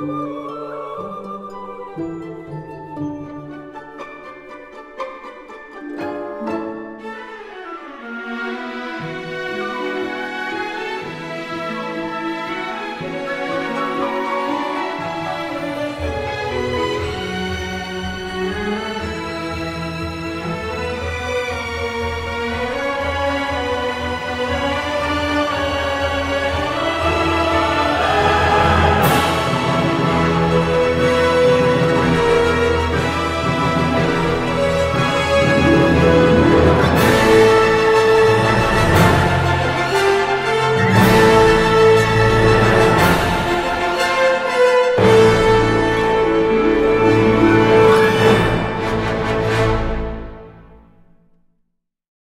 Música